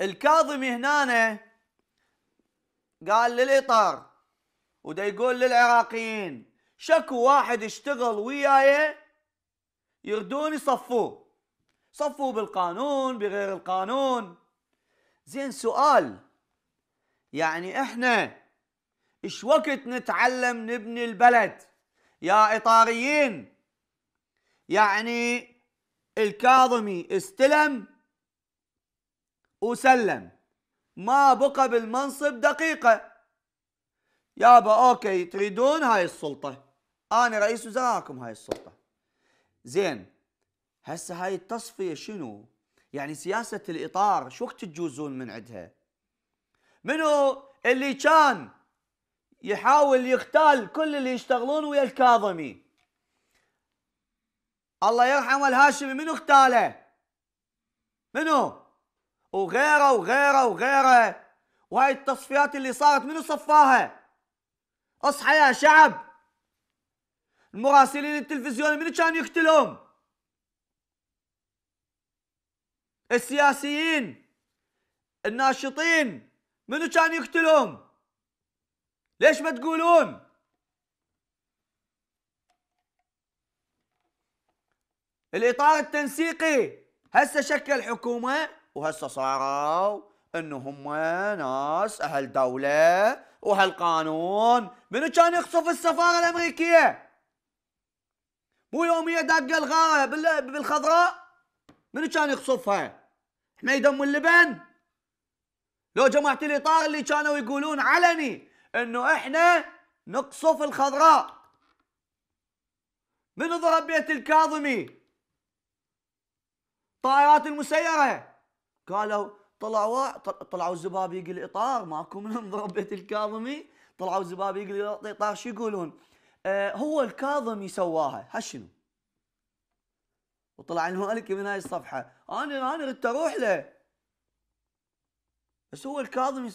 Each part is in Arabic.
الكاظمي هنا قال للإطار ودا يقول للعراقيين شكو واحد اشتغل وياي يردون يصفوه. صفوه بالقانون بغير القانون. زين سؤال يعني إحنا إيش وقت نتعلم نبني البلد؟ يا إطاريين يعني الكاظمي استلم وسلم ما بقى بالمنصب دقيقة. يابا أوكي تريدون هاي السلطة. أنا رئيس وزراءكم هاي السلطة. زين هسه هاي التصفية شنو؟ يعني سياسة الإطار شو وقت تجوزون من عندها؟ منو اللي كان يحاول يختال كل اللي يشتغلون ويا الكاظمي؟ الله يرحمه الهاشمي منو اختاله منو؟ وغيره وغيره وغيره. وهاي التصفيات اللي صارت منو صفاها؟ اصحى يا شعب. المراسلين التلفزيوني منو كان يقتلهم؟ السياسيين الناشطين منو كان يقتلهم؟ ليش ما تقولون؟ الإطار التنسيقي. هسه شكل حكومة. وهسه صاروا انه هم ناس أهل دولة واهل قانون. منو كان يقصف السفارة الأمريكية؟ مو يوميه دق الغاره بالخضراء؟ منو كان يقصفها؟ حميد ام اللبن. لو جماعة الإطار اللي كانوا يقولون علني إنه إحنا نقصف الخضراء. منو ضرب بيت الكاظمي؟ طائرات المسيرة. قالوا طلعوا طلعوا الزبابيق الاطار ماكو من ضرب بيت الكاظمي. طلعوا الزبابيق الاطار شو يقولون؟ آه هو الكاظمي سواها هشنو وطلع المالكي من هاي الصفحة. أنا أنا ردت أروح له. بس هو الكاظمي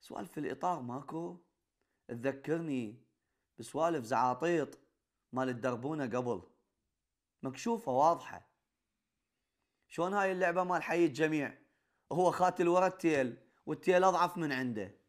سوالف الاطار ماكو؟ تذكرني بسوالف زعاطيط مال الدربونة قبل. مكشوفة واضحة. شلون هاي اللعبة مال حي الجميع هو خاتل ورا التيل والتيل أضعف من عنده.